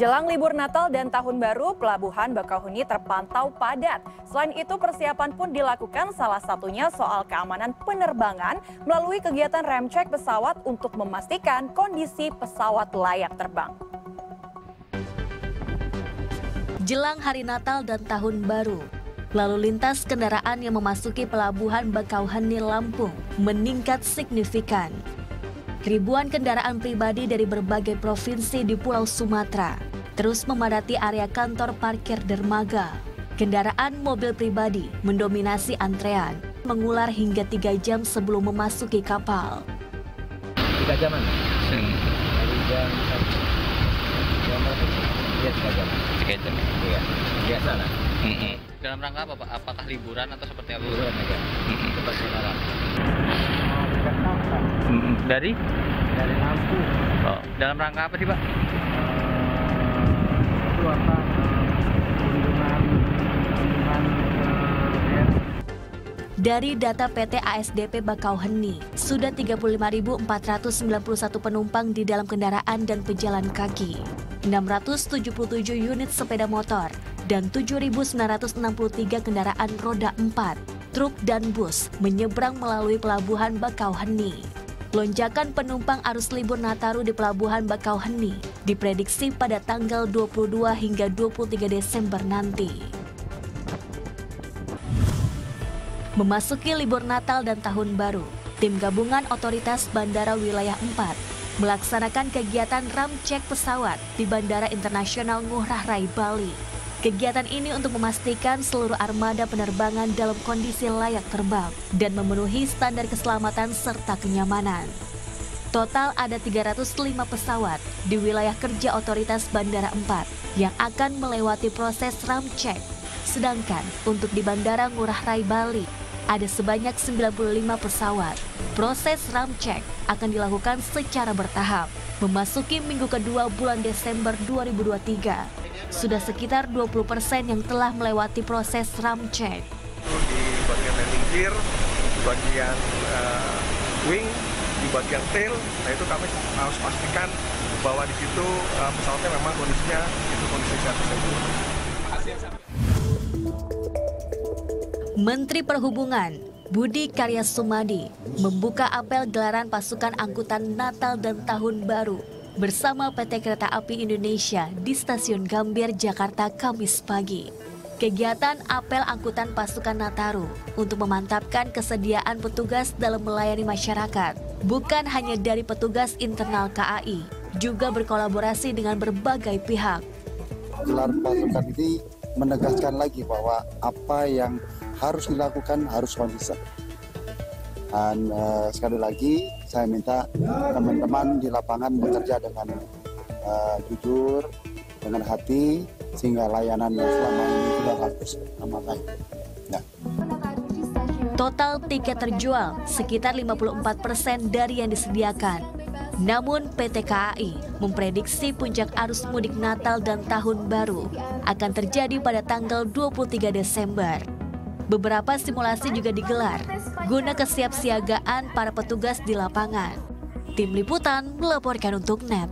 Jelang libur Natal dan Tahun Baru, Pelabuhan Bakauheni terpantau padat. Selain itu, persiapan pun dilakukan salah satunya soal keamanan penerbangan melalui kegiatan rem cek pesawat untuk memastikan kondisi pesawat layak terbang. Jelang hari Natal dan Tahun Baru, lalu lintas kendaraan yang memasuki Pelabuhan Bakauheni Lampung meningkat signifikan. Ribuan kendaraan pribadi dari berbagai provinsi di Pulau Sumatera terus memadati area kantor parkir dermaga. Kendaraan mobil pribadi mendominasi antrean, mengular hingga tiga jam sebelum memasuki kapal. Tiga jaman? Hmm. Dari jam. Jam? Iya tiga jam. Tiga jam. Iya. Biasa lah. Dalam rangka apa Pak? Apakah liburan atau seperti apa? Liburan aja. Cepat sekarang. Dari? Dari Lampung. Oh, dalam rangka apa sih Pak? itu apa? Kunjungan kunjungan ke Dari data PT ASDP Bakauheni, sudah 35.491 penumpang di dalam kendaraan dan pejalan kaki, 677 unit sepeda motor, dan 7.963 kendaraan roda 4, truk dan bus menyeberang melalui Pelabuhan Bakauheni. Lonjakan penumpang arus libur Nataru di Pelabuhan Bakauheni diprediksi pada tanggal 22 hingga 23 Desember nanti. Memasuki libur Natal dan Tahun Baru, tim gabungan otoritas Bandara Wilayah 4 melaksanakan kegiatan ram cek pesawat di Bandara Internasional Ngurah Rai Bali. Kegiatan ini untuk memastikan seluruh armada penerbangan dalam kondisi layak terbang dan memenuhi standar keselamatan serta kenyamanan. Total ada 305 pesawat di wilayah kerja otoritas Bandara 4 yang akan melewati proses ram cek. Sedangkan untuk di Bandara Ngurah Rai Bali ada sebanyak 95 pesawat. Proses ram cek akan dilakukan secara bertahap. Memasuki minggu kedua bulan Desember 2023, sudah sekitar 20% yang telah melewati proses ram cek. di bagian landing gear, di bagian eh, wing, di bagian tail. Nah itu kami harus pastikan bahwa di situ eh, pesawatnya memang kondisinya itu kondisi sehat tersebut. Menteri Perhubungan Budi Karya Sumadi membuka apel gelaran pasukan angkutan Natal dan Tahun Baru bersama PT Kereta Api Indonesia di Stasiun Gambir, Jakarta, Kamis pagi. Kegiatan apel angkutan pasukan Nataru untuk memantapkan kesediaan petugas dalam melayani masyarakat, bukan hanya dari petugas internal KAI, juga berkolaborasi dengan berbagai pihak. gelar pasukan ini menegaskan lagi bahwa apa yang harus dilakukan harus konsisten. Dan eh, sekali lagi saya minta teman-teman di lapangan bekerja dengan eh, jujur, dengan hati, sehingga layanan yang selama ini sudah bagus nama baik. Ya. Total tiket terjual sekitar 54% dari yang disediakan. Namun PT KAI memprediksi puncak arus mudik Natal dan Tahun Baru akan terjadi pada tanggal 23 Desember. Beberapa simulasi juga digelar guna kesiapsiagaan para petugas di lapangan. Tim Liputan melaporkan untuk NET.